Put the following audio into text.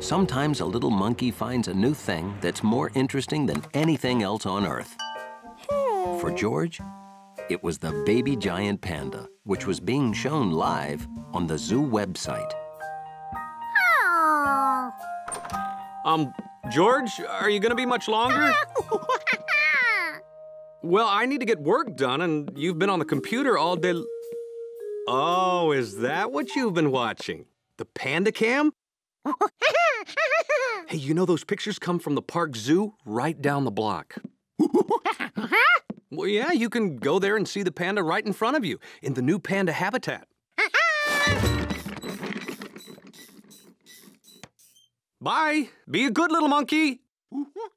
Sometimes a little monkey finds a new thing that's more interesting than anything else on Earth. For George, it was the baby giant panda, which was being shown live on the zoo website. Um, George, are you gonna be much longer? well, I need to get work done, and you've been on the computer all day. Oh, is that what you've been watching? The Panda Cam? hey, you know those pictures come from the park zoo right down the block. well, yeah, you can go there and see the panda right in front of you in the new panda habitat. Bye. Be a good little monkey.